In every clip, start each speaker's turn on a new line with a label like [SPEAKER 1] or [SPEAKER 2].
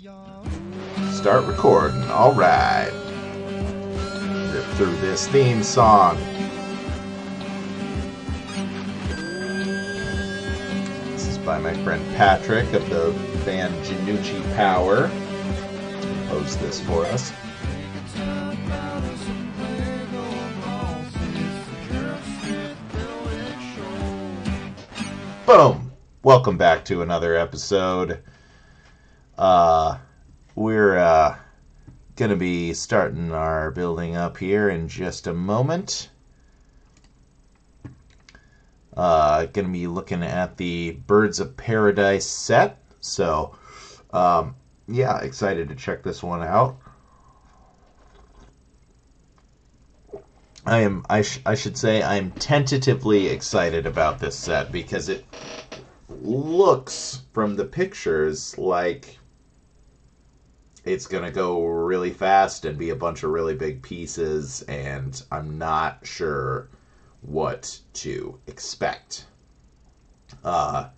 [SPEAKER 1] Start recording. All right. Rip through this theme song. This is by my friend Patrick of the band Jinnouchi Power. Composed this for us. Boom! Welcome back to another episode. Uh, we're uh, going to be starting our building up here in just a moment. Uh, going to be looking at the Birds of Paradise set. So, um, yeah, excited to check this one out. I am. I, sh- I should say I'm tentatively excited about this set because it looks from the pictures like it's gonna go really fast and be a bunch of really big pieces, and I'm not sure what to expect. Uh,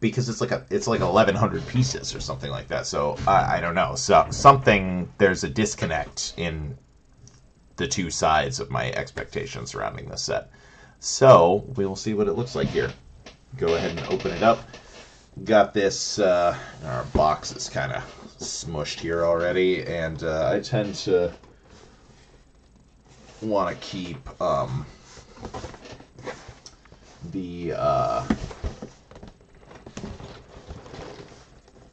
[SPEAKER 1] because it's like a it's like 1100 pieces or something like that. So I, I don't know. So something there's a disconnect in the two sides of my expectations surrounding this set. So we will see what it looks like here. Go ahead and open it up. Got this, uh, our box is kind of smushed here already, and uh, I tend to want to keep um, the uh,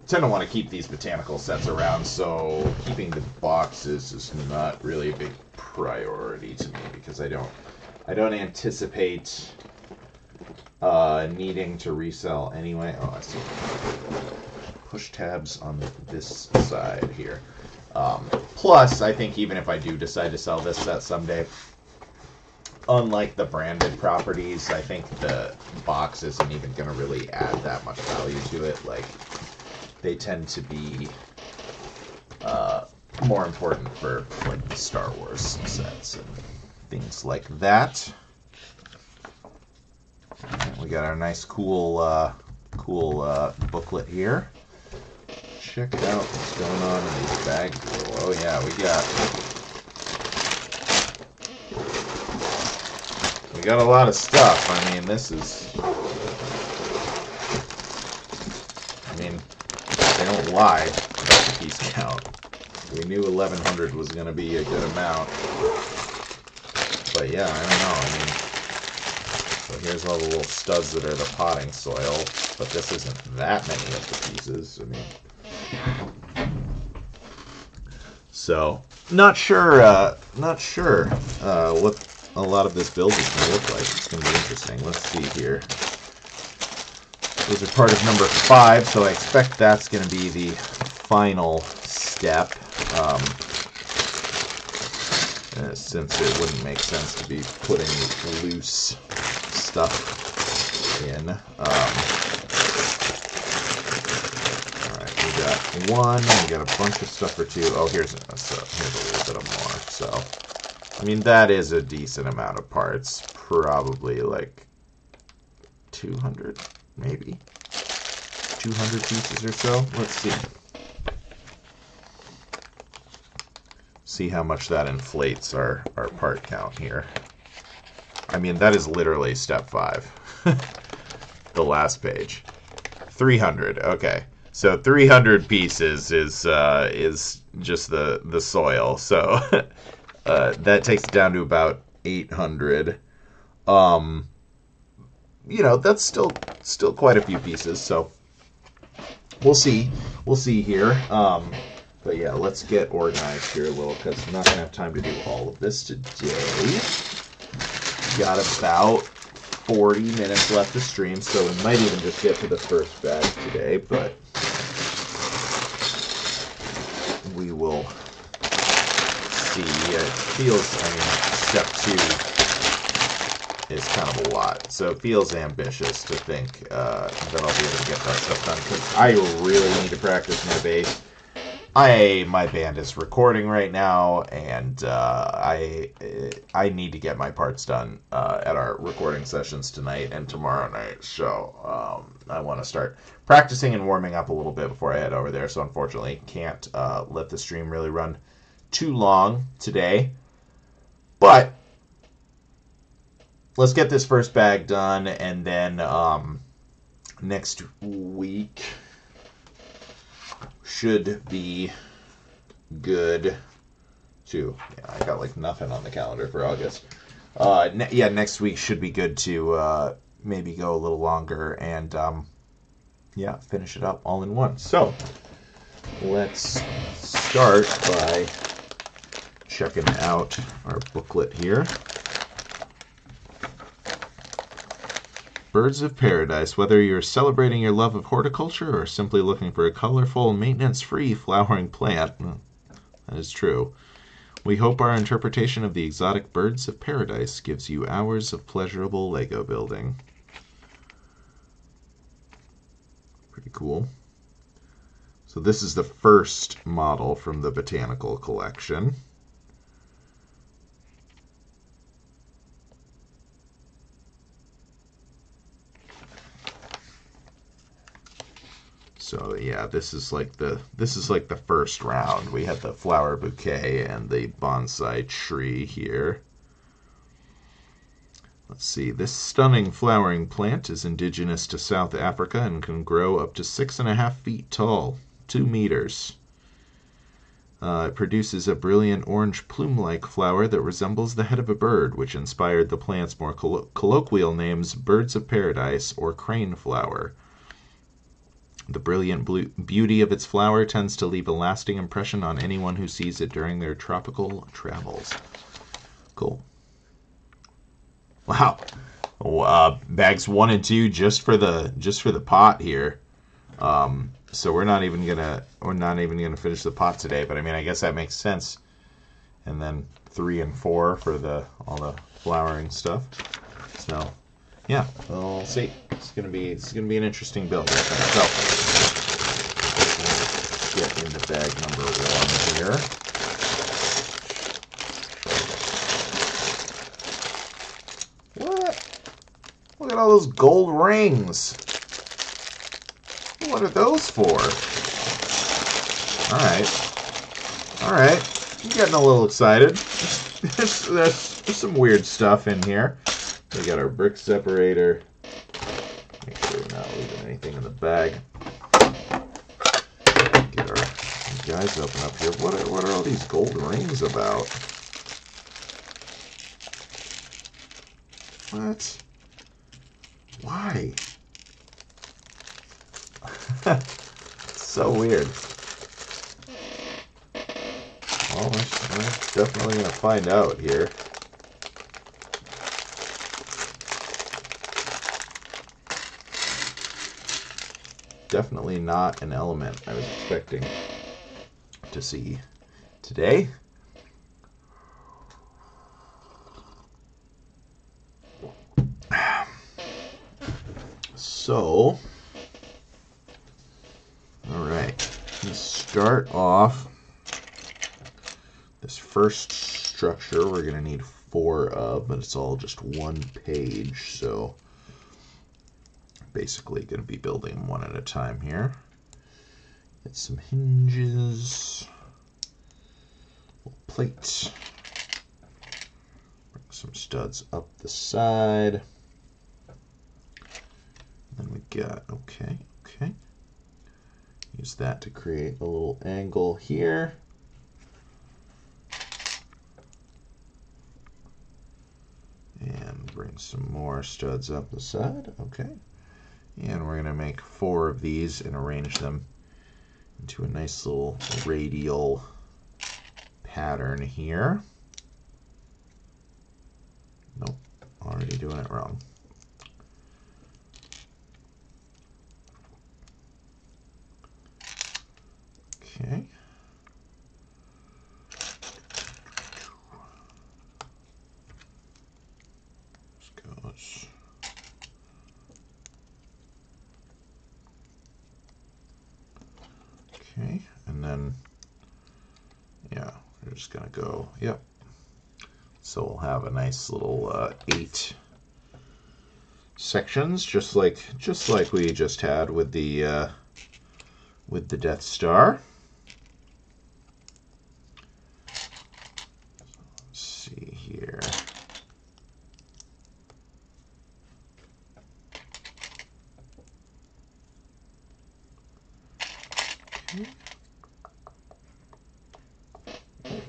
[SPEAKER 1] tend to want to keep these botanical sets around, so keeping the boxes is not really a big priority to me because I don't I don't anticipate uh, needing to resell anyway. Oh, I see. Push tabs on this side here. Um, plus, I think even if I do decide to sell this set someday, unlike the branded properties, I think the box isn't even going to really add that much value to it. Like, they tend to be uh, more important for like the Star Wars sets and things like that. We got our nice, cool, uh, cool uh, booklet here. Check out what's going on in these bags. Oh yeah, we got we got a lot of stuff. I mean, this is. I mean, they don't lie about the piece count. We knew 1100 was going to be a good amount. But yeah, I don't know. I mean, so here's all the little studs that are the potting soil, but this isn't that many of the pieces. I mean, so not sure. Uh, not sure uh, what a lot of this build is going to look like. It's going to be interesting. Let's see here. Those are part of number five, so I expect that's going to be the final step. Um, uh, since it wouldn't make sense to be putting loose stuff in. Um, Alright, we got one, we got a bunch of stuff for two. Oh, here's, a, so here's a little bit of more. So, I mean, that is a decent amount of parts. Probably like 200, maybe. 200 pieces or so. Let's see. see how much that inflates our, our part count here. I mean, that is literally step five. the last page. 300, okay. So 300 pieces is uh, is just the, the soil. So uh, that takes it down to about 800. Um, you know, that's still still quite a few pieces. So we'll see. We'll see here. Um, but yeah, let's get organized here a little because I'm not to have time to do all of this today. Got about 40 minutes left to stream, so we might even just get to the first bag today, but we will see. It feels, I mean, step two is kind of a lot, so it feels ambitious to think uh, that I'll be able to get that stuff done because I really need to practice my bass I my band is recording right now, and uh, I I need to get my parts done uh, at our recording sessions tonight and tomorrow night. So um, I want to start practicing and warming up a little bit before I head over there. So unfortunately, can't uh, let the stream really run too long today. But let's get this first bag done, and then um, next week should be good too. Yeah, I got like nothing on the calendar for August. Uh, ne- yeah, next week should be good to uh, maybe go a little longer and um, yeah, finish it up all in one. So let's start by checking out our booklet here. Birds of Paradise. Whether you're celebrating your love of horticulture or simply looking for a colorful, maintenance free flowering plant, that is true. We hope our interpretation of the exotic birds of paradise gives you hours of pleasurable Lego building. Pretty cool. So this is the first model from the botanical collection. So yeah, this is like the this is like the first round. We had the flower bouquet and the bonsai tree here. Let's see, this stunning flowering plant is indigenous to South Africa and can grow up to six and a half feet tall, two meters. Uh, it produces a brilliant orange plume-like flower that resembles the head of a bird, which inspired the plant's more collo colloquial names birds of paradise or crane flower. The brilliant blue beauty of its flower tends to leave a lasting impression on anyone who sees it during their tropical travels. Cool. Wow. Uh, bags one and two just for the just for the pot here. Um, so we're not even gonna we're not even gonna finish the pot today. But I mean, I guess that makes sense. And then three and four for the all the flowering stuff. So yeah, we'll see. It's gonna be it's gonna be an interesting build. So get into bag number one here. What? Look at all those gold rings. What are those for? Alright. Alright. I'm getting a little excited. There's, there's, there's some weird stuff in here. We got our brick separator. Make sure we're not leaving anything in the bag. Get our guys open up here. What are, what are all these gold rings about? What? Why? so weird. Well, we're definitely going to find out here. definitely not an element I was expecting to see today. So, all right, let's start off this first structure. We're going to need four of, but it's all just one page, so basically going to be building one at a time here. Get some hinges, plate, bring some studs up the side. Then we got, okay, okay. Use that to create a little angle here. And bring some more studs up the side, okay. And we're going to make four of these and arrange them into a nice little radial pattern here. Nope, already doing it wrong. Okay and then, yeah, we're just going to go, yep. So we'll have a nice little uh, eight sections, just like just like we just had with the uh, with the Death Star. Let's see here.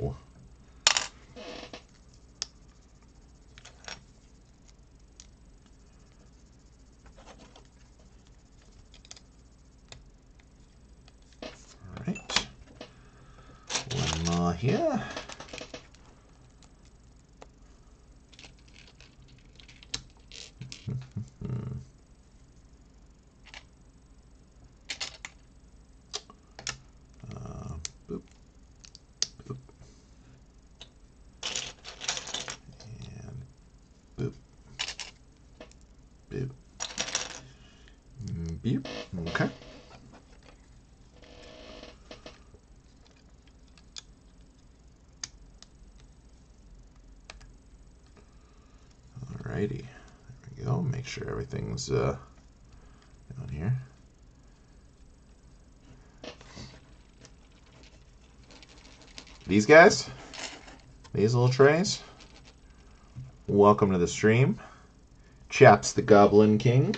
[SPEAKER 1] Oh. All right. One more here. Uh, boop, boop. And boop, boop, Mm, beep. Okay. Alrighty, there we go. Make sure everything's uh, down here. These guys, these little trays. Welcome to the stream, Chaps the Goblin King.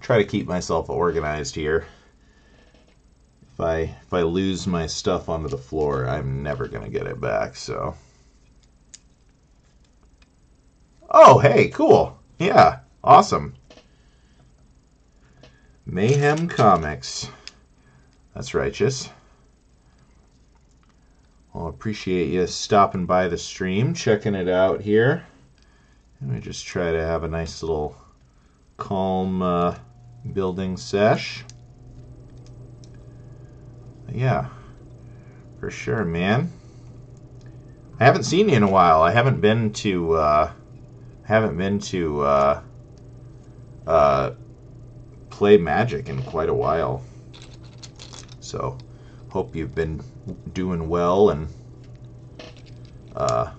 [SPEAKER 1] Try to keep myself organized here. If I if I lose my stuff onto the floor, I'm never gonna get it back. So. Oh, hey, cool. Yeah, awesome. Mayhem Comics. That's righteous. Well, appreciate you stopping by the stream, checking it out here. Let me just try to have a nice little calm uh, building sesh. Yeah, for sure, man. I haven't seen you in a while. I haven't been to uh, haven't been to uh, uh, play Magic in quite a while. So, hope you've been doing well and uh,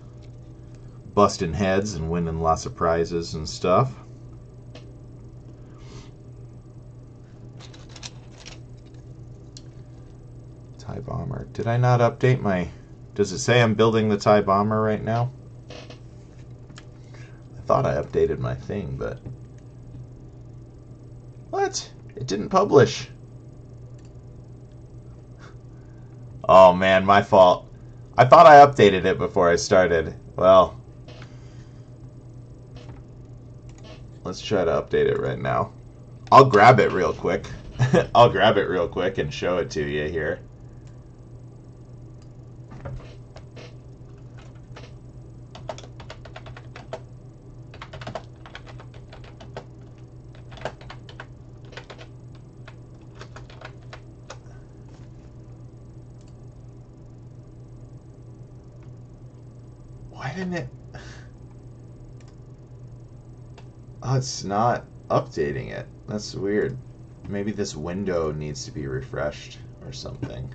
[SPEAKER 1] busting heads and winning lots of prizes and stuff. TIE Bomber. Did I not update my... Does it say I'm building the TIE Bomber right now? I thought I hmm. updated my thing, but... What? It didn't publish. Oh man, my fault. I thought I updated it before I started. Well, let's try to update it right now. I'll grab it real quick. I'll grab it real quick and show it to you here. Why didn't it? Oh, it's not updating it. That's weird. Maybe this window needs to be refreshed or something.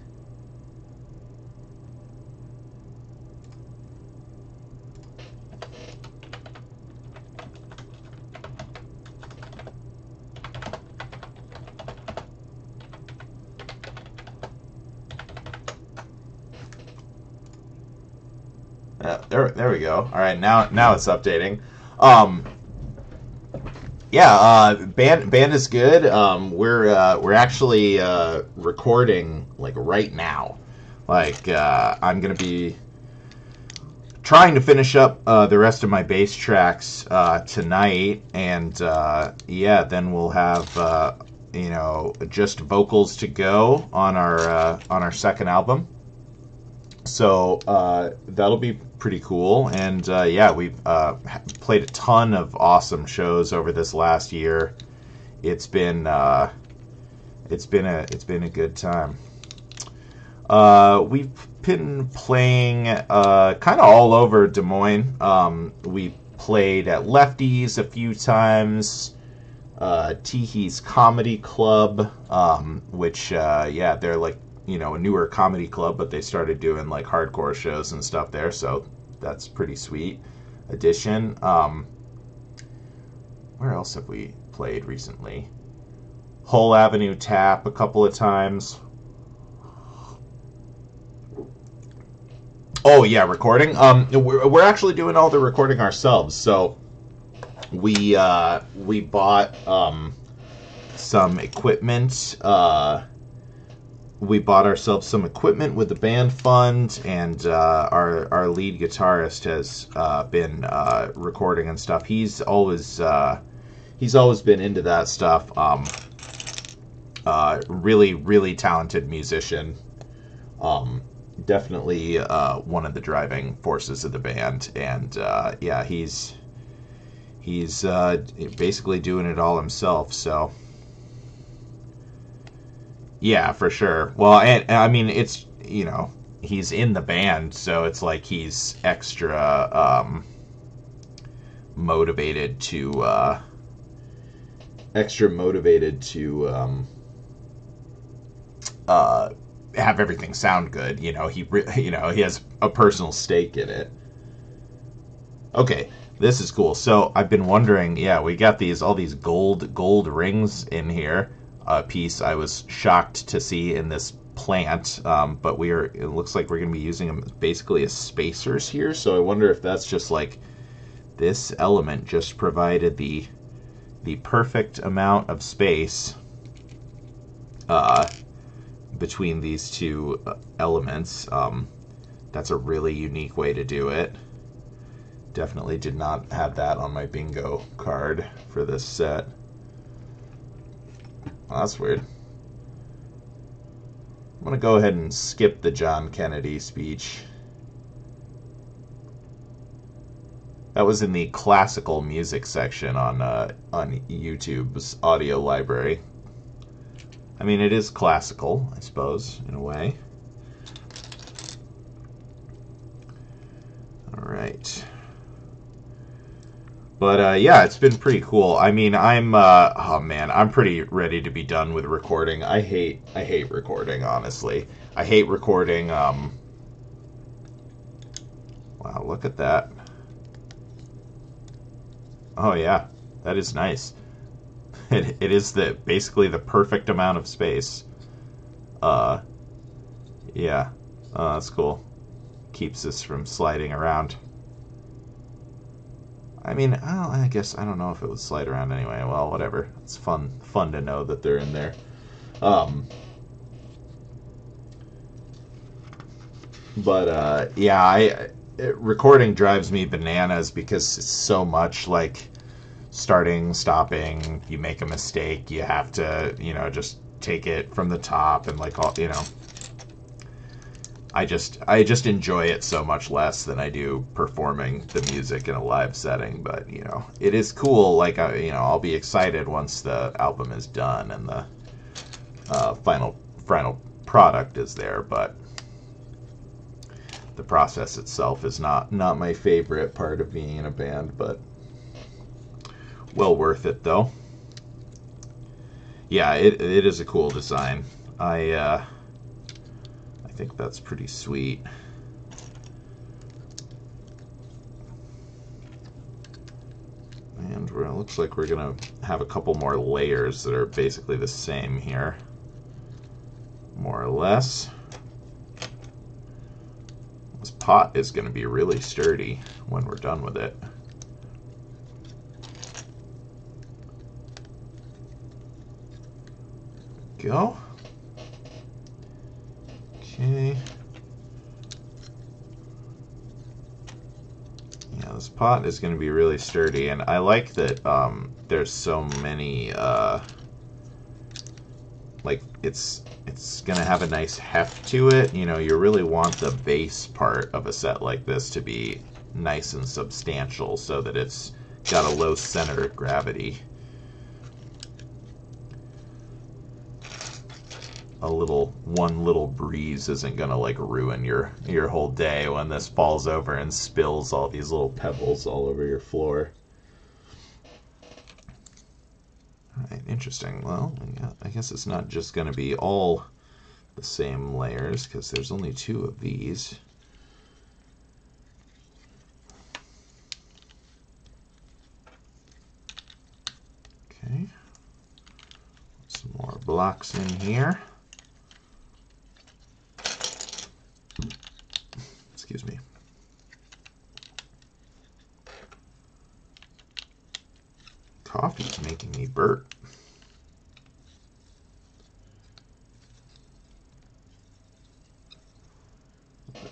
[SPEAKER 1] There, there we go. All right, now, now it's updating. Um, yeah, uh, band, band is good. Um, we're, uh, we're actually uh, recording like right now. Like, uh, I'm gonna be trying to finish up uh, the rest of my bass tracks uh, tonight, and yeah, then we'll have you know just vocals to go on our on our second album. So that'll be pretty cool, and uh, yeah, we've uh, played a ton of awesome shows over this last year. It's been uh, it's been a it's been a good time. Uh, we've been playing uh, kind of all over Des Moines. Um, we played at Lefties a few times. Uh, Teehee's Comedy Club, um, which uh, yeah, they're like you know a newer comedy club, but they started doing like hardcore shows and stuff there, so that's pretty sweet. addition. Um, where else have we played recently? Hull Avenue Tap a couple of times. Oh yeah, recording. Um, we're, we're actually doing all the recording ourselves. So we uh, we bought um, some equipment. Uh, we bought ourselves some equipment with the band fund, and uh, our our lead guitarist has uh, been uh, recording and stuff. He's always uh, he's always been into that stuff. Um, uh, really, really talented musician. Um, definitely uh, one of the driving forces of the band, and yeah, he's he's basically doing it all himself. So. Yeah, for sure. Well, and, I mean, it's you know he's in the band, so it's like he's extra um, motivated to uh, extra motivated to um, uh, have everything sound good. You know, he you know he has a personal stake in it. Okay, this is cool. So I've been wondering. Yeah, we got these all these gold gold rings in here uh, piece I was shocked to see in this plant, um, but we are. It looks like we're going to be using them basically as spacers here. So I wonder if that's just like this element just provided the the perfect amount of space uh, between these two uh, elements. Um, that's a really unique way to do it. Definitely did not have that on my bingo card for this set. Well, that's weird. I'm going to go ahead and skip the John Kennedy speech. That was in the classical music section on uh, on YouTube's audio library. I mean, it is classical, I suppose, in a way. All right. But uh, yeah, it's been pretty cool. I mean, I'm uh, oh man, I'm pretty ready to be done with recording. I hate I hate recording, honestly. I hate recording. Um, wow, look at that. Oh yeah, that is nice. It it is the basically the perfect amount of space. Uh, yeah, oh, that's cool. Keeps us from sliding around. I mean, I, I guess I don't know if it would slide around anyway. Well, whatever. It's fun, fun to know that they're in there. Um, but uh, yeah, I it, recording drives me bananas because it's so much like starting, stopping. You make a mistake, you have to, you know, just take it from the top and like all, you know. I just I just enjoy it so much less than I do performing the music in a live setting. But you know, it is cool. Like I, you know, I'll be excited once the album is done and the uh, final final product is there. But the process itself is not not my favorite part of being in a band. But well worth it though. Yeah, it it is a cool design. I. Uh, think that's pretty sweet. And it looks like we're going to have a couple more layers that are basically the same here. More or less. This pot is going to be really sturdy when we're done with it. Go. Okay. Yeah, this pot is going to be really sturdy, and I like that um, there's so many, uh, like, it's it's going to have a nice heft to it. You know, you really want the base part of a set like this to be nice and substantial so that it's got a low center of gravity. a little one little breeze isn't gonna like ruin your your whole day when this falls over and spills all these little pebbles all over your floor. Alright, interesting. Well, yeah, I guess it's not just gonna be all the same layers because there's only two of these. Okay, some more blocks in here. Coffee's making me burp.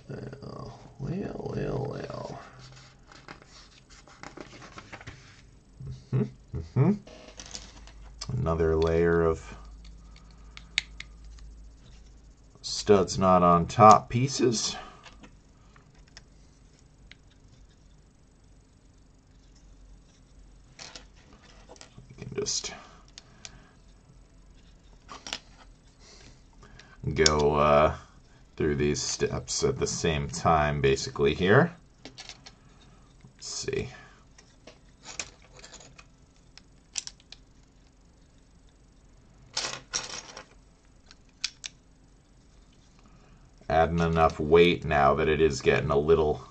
[SPEAKER 1] Well, well, well, well. Mm -hmm, mm -hmm. Another layer of studs not on top pieces. You can just go uh, through these steps at the same time basically here. Let's see. Adding enough weight now that it is getting a little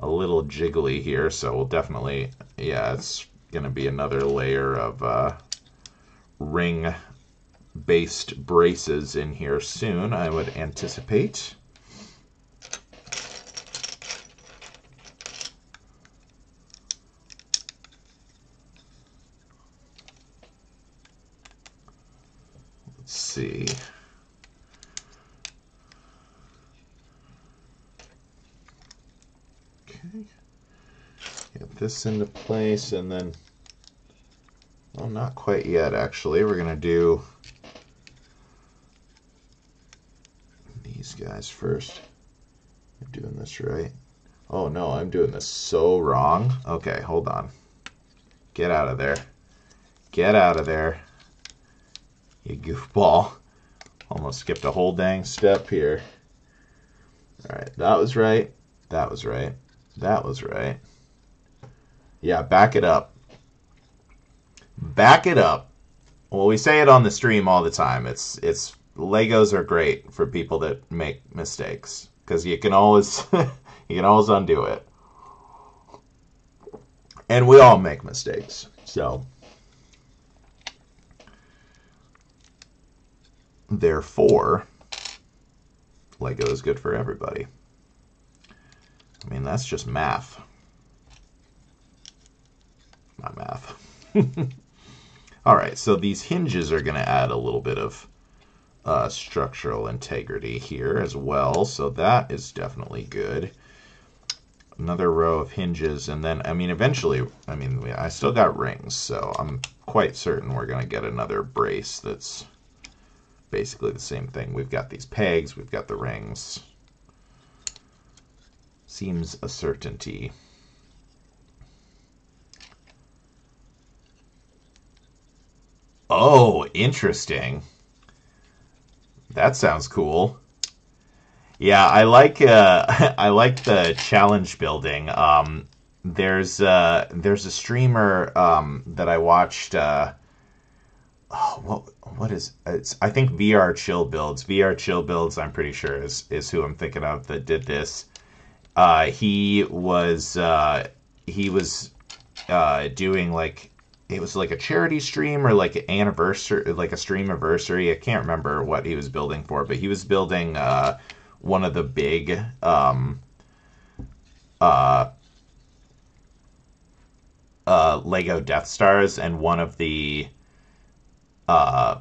[SPEAKER 1] a little jiggly here, so we'll definitely, yeah, it's going to be another layer of uh, ring based braces in here soon, I would anticipate. Let's see. Okay. Get this into place and then, well, not quite yet actually. We're to do these guys first. I'm doing this right. Oh no, I'm doing this so wrong. Okay, hold on. Get out of there. Get out of there. You goofball. Almost skipped a whole dang step here. Alright, that was right. That was right. That was right. Yeah, back it up. Back it up. Well, we say it on the stream all the time. It's it's Legos are great for people that make mistakes because you can always you can always undo it. And we all make mistakes. So therefore Lego is good for everybody. I mean, that's just math. Not math. All right, so these hinges are going to add a little bit of uh, structural integrity here as well. So that is definitely good. Another row of hinges, and then, I mean, eventually, I mean, I still got rings, so I'm quite certain we're going to get another brace that's basically the same thing. We've got these pegs, we've got the rings. Seems a certainty. Oh, interesting. That sounds cool. Yeah, I like uh, I like the challenge building. Um, there's uh, there's a streamer um, that I watched. Uh, oh, what what is it's? I think VR Chill Builds. VR Chill Builds. I'm pretty sure is is who I'm thinking of that did this. Uh, he was uh, he was uh, doing like it was like a charity stream or like an anniversary, like a stream anniversary. I can't remember what he was building for, but he was building uh, one of the big um, uh, uh, Lego Death Stars, and one of the uh,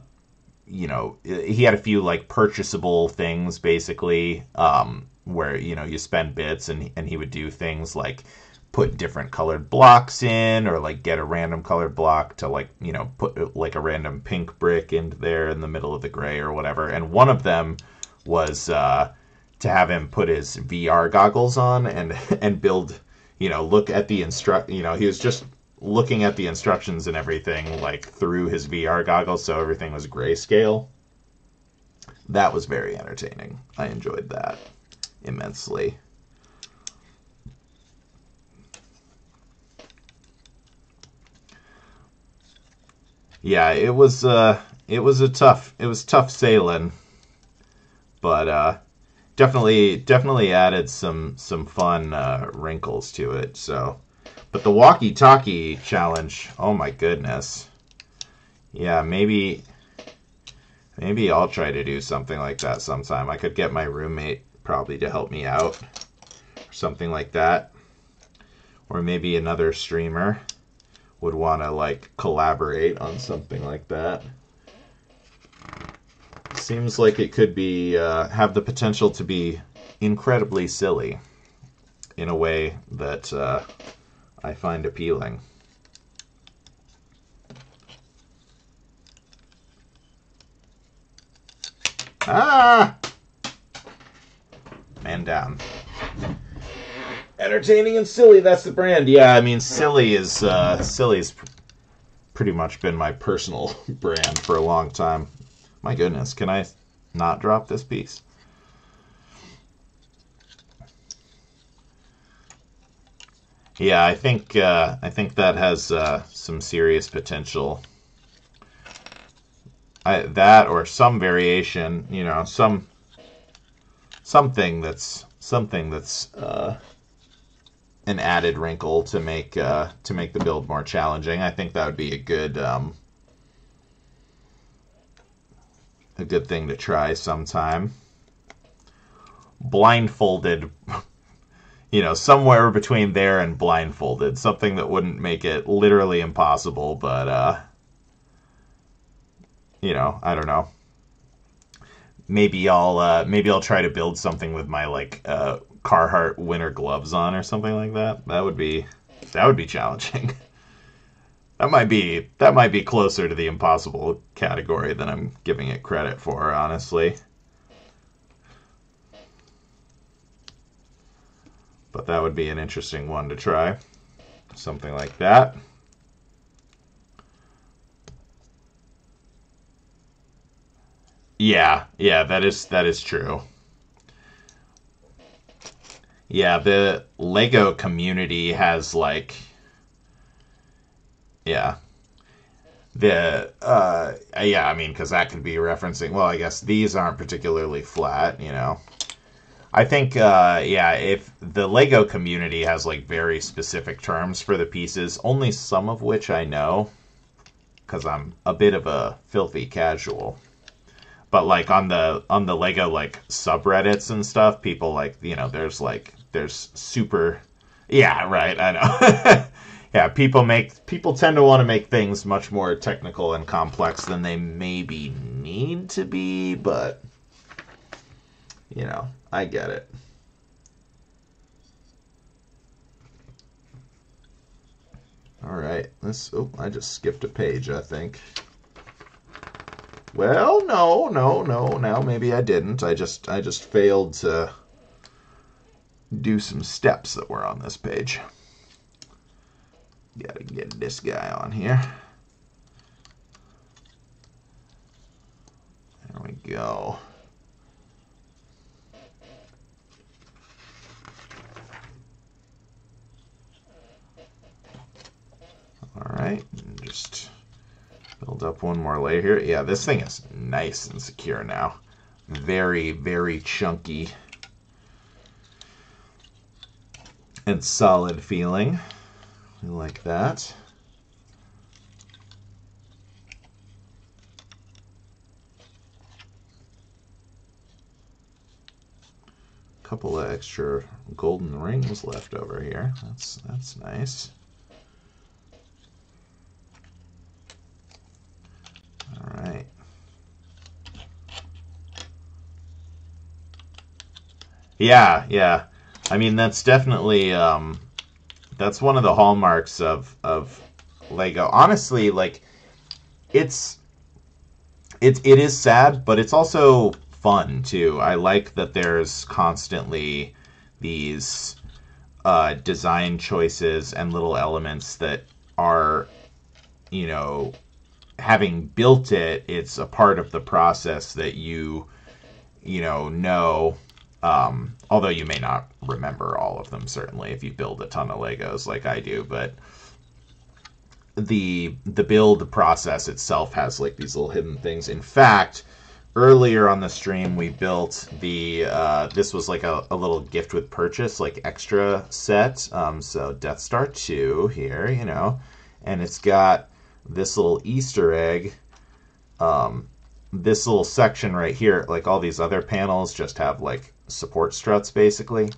[SPEAKER 1] you know he had a few like purchasable things basically um, where you know you spend bits and and he would do things like put different colored blocks in or like get a random colored block to like you know put like a random pink brick into there in the middle of the gray or whatever. And one of them was uh, to have him put his VR goggles on and and build you know look at the instruct you know he was just looking at the instructions and everything like through his VR goggles so everything was grayscale. That was very entertaining. I enjoyed that immensely yeah, it was uh, it was a tough it was tough sailing, but uh, definitely definitely added some some fun uh, wrinkles to it. So, but the walkie-talkie challenge, oh my goodness, yeah, maybe Maybe I'll try to do something like that sometime. I could get my roommate probably to help me out or something like that. Or maybe another streamer would want to like collaborate on something like that. Seems like it could be uh, have the potential to be incredibly silly in a way that uh, I find appealing. Ah! Man down. Entertaining and silly, that's the brand. Yeah, I mean, silly is, uh, silly's pretty much been my personal brand for a long time. My goodness, can I not drop this piece? Yeah, I think uh, I think that has uh, some serious potential. I, that or some variation, you know, some something that's something that's uh, an added wrinkle to make uh, to make the build more challenging. I think that would be a good um, a good thing to try sometime. Blindfolded you know, somewhere between there and blindfolded, something that wouldn't make it literally impossible, but uh you know, I don't know. Maybe I'll uh maybe I'll try to build something with my like uh Carhartt winter gloves on or something like that. That would be that would be challenging. that might be that might be closer to the impossible category than I'm giving it credit for, honestly. But that would be an interesting one to try. Something like that. Yeah, yeah, that is that is true. Yeah, the Lego community has like yeah. The uh yeah, I mean cuz that could be referencing well, I guess these aren't particularly flat, you know. I think, uh, yeah, if the Lego community has like very specific terms for the pieces, only some of which I know, because I'm a bit of a filthy casual. But like on the on the Lego like subreddits and stuff, people like you know there's like there's super, yeah, right, I know. yeah, people make people tend to want to make things much more technical and complex than they maybe need to be, but you know, I get it. All right, let's. Oh, I just skipped a page, I think. Well, no, no, no. Now maybe I didn't. I just, I just failed to do some steps that were on this page. Got to get this guy on here. There we go. All right, just build up one more layer here. Yeah, this thing is nice and secure now. Very, very chunky and solid feeling. Like that. couple of extra golden rings left over here. That's that's nice. All right. Yeah, yeah. I mean, that's definitely um, that's one of the hallmarks of of Lego. Honestly, like it's it it is sad, but it's also fun too. I like that there's constantly these uh, design choices and little elements that are, you know, having built it, it's a part of the process that you, you know, know. Um, although you may not remember all of them, certainly, if you build a ton of Legos like I do, but the the build process itself has like these little hidden things. In fact, earlier on the stream we built the uh, this was like a, a, little gift with purchase like extra set um, so death star 2 here you know and it's got this little Easter egg um, this little section right here, like all these other panels, just have like support struts basically.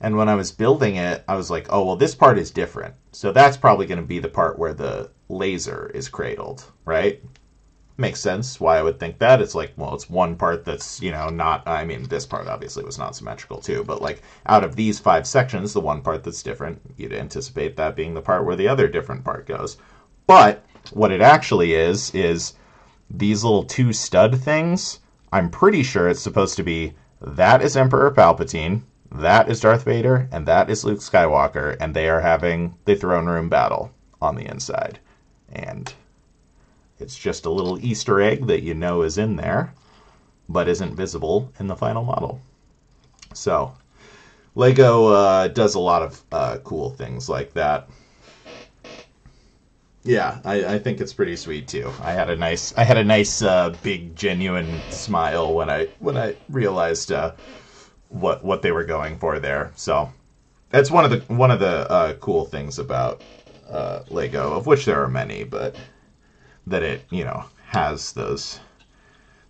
[SPEAKER 1] And when I was building it, I was like, oh, well, this part is different. So that's probably going to be the part where the laser is cradled, right? Makes sense why I would think that. It's like, well, it's one part that's, you know, not, I mean, this part obviously was not symmetrical too, but like out of these five sections, the one part that's different, you'd anticipate that being the part where the other different part goes. But what it actually is, is these little two stud things, I'm pretty sure it's supposed to be that is Emperor Palpatine, that is Darth Vader, and that is Luke Skywalker, and they are having the throne room battle on the inside. And it's just a little Easter egg that you know is in there, but isn't visible in the final model. So, Lego uh, does a lot of uh, cool things like that. Yeah, I, I, think it's pretty sweet too. I had a nice, I had a nice, uh, big, genuine smile when I when I realized uh, what what they were going for there. So that's one of the one of the uh, cool things about uh, Lego, of which there are many, but that it you know has those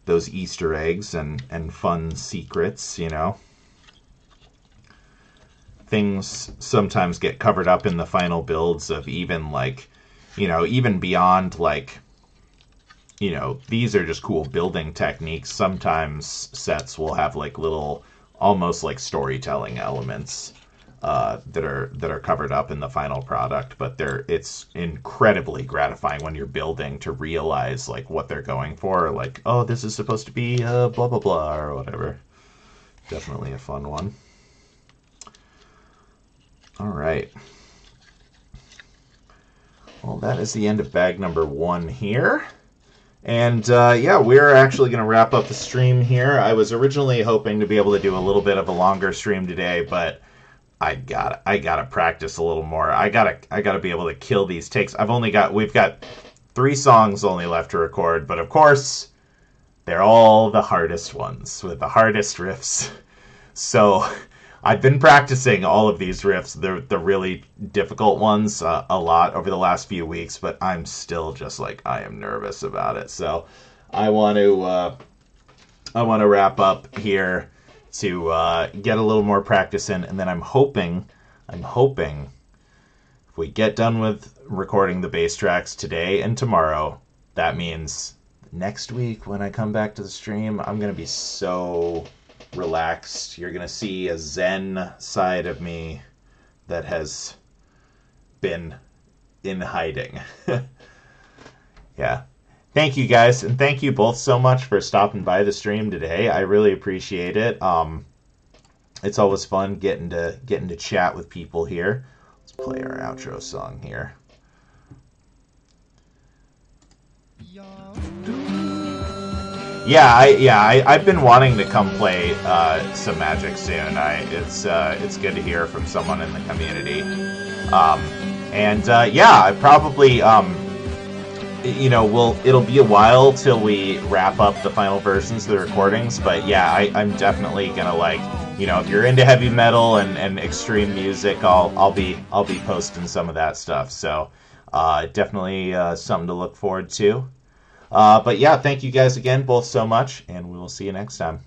[SPEAKER 1] those Easter eggs and and fun secrets. You know, things sometimes get covered up in the final builds of even like you know, even beyond like, you know, these are just cool building techniques. Sometimes sets will have like little, almost like storytelling elements uh, that are that are covered up in the final product. But they're it's incredibly gratifying when you're building to realize like what they're going for. Like, oh, this is supposed to be uh, blah blah blah or whatever. Definitely a fun one. All right. Well, that is the end of bag number one here. And uh, yeah, we're actually going to wrap up the stream here. I was originally hoping to be able to do a little bit of a longer stream today, but I got I got to practice a little more. I got to I got to be able to kill these takes. I've only got we've got 3 songs only left to record, but of course, they're all the hardest ones with the hardest riffs. So, I've been practicing all of these riffs, the the really difficult ones, uh, a lot over the last few weeks, but I'm still just like I am nervous about it. So I want to uh, I want to wrap up here to uh, get a little more practice in, and then I'm hoping I'm hoping if we get done with recording the bass tracks today and tomorrow, that means next week when I come back to the stream, I'm gonna be so relaxed. You're going to see a zen side of me that has been in hiding. yeah. Thank you guys, and thank you both so much for stopping by the stream today. I really appreciate it. Um, it's always fun getting to getting to chat with people here. Let's play our outro song here. Yeah, I yeah I, have been wanting to come play uh, some Magic soon. I it's uh, it's good to hear from someone in the community. Um, and uh, yeah, I probably um, you know we'll it'll be a while till we wrap up the final versions of the recordings. But yeah, I, I'm definitely gonna like you know if you're into heavy metal and, and extreme music, I'll I'll be I'll be posting some of that stuff. So uh, definitely uh, something to look forward to. Uh, but yeah, thank you guys again both so much, and we will see you next time.